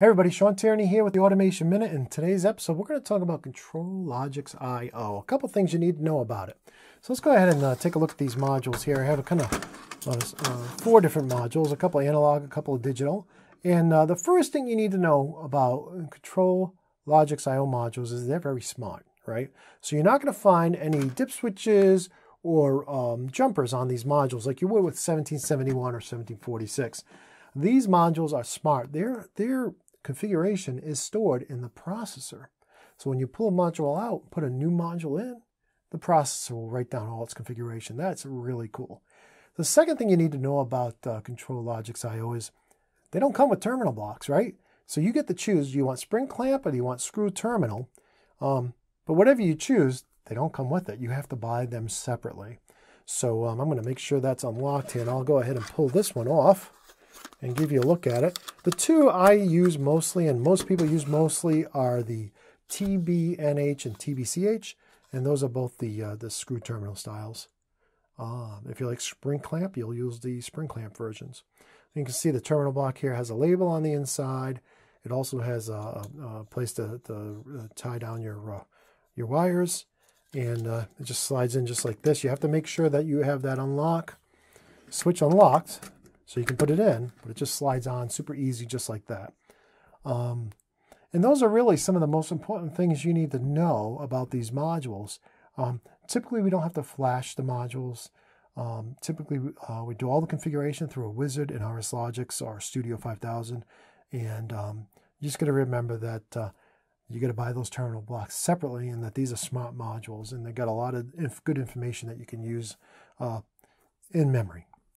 Hey everybody, Shawn Tierney here with the Automation Minute. In today's episode, we're going to talk about Control ControlLogix I/O. A couple things you need to know about it. So let's go ahead and uh, take a look at these modules here. I have a kind of uh, uh, four different modules, a couple analog, a couple of digital. And uh, the first thing you need to know about ControlLogix I/O modules is they're very smart, right? So you're not going to find any dip switches or um, jumpers on these modules like you would with 1771 or 1746. These modules are smart. They're, they're configuration is stored in the processor. So when you pull a module out, put a new module in, the processor will write down all its configuration. That's really cool. The second thing you need to know about uh, ControlLogix I.O. is they don't come with terminal blocks, right? So you get to choose, do you want spring clamp or do you want screw terminal? Um, but whatever you choose, they don't come with it. You have to buy them separately. So um, I'm going to make sure that's unlocked here, and I'll go ahead and pull this one off and give you a look at it. The two I use mostly, and most people use mostly, are the TBNH and TBCH, and those are both the uh, the screw terminal styles. Um, if you like spring clamp, you'll use the spring clamp versions. You can see the terminal block here has a label on the inside. It also has a, a place to, to, uh, tie down your uh, your wires, and uh, it just slides in just like this. You have to make sure that you have that unlock switch unlocked so you can put it in, but it just slides on super easy just like that. Um, and those are really some of the most important things you need to know about these modules. Um, typically, we don't have to flash the modules. Um, typically, uh, we do all the configuration through a wizard in RSLogix or Studio 5000. And um, you just got to remember that uh, you got to buy those terminal blocks separately and that these are smart modules and they got a lot of inf good information that you can use uh, in memory.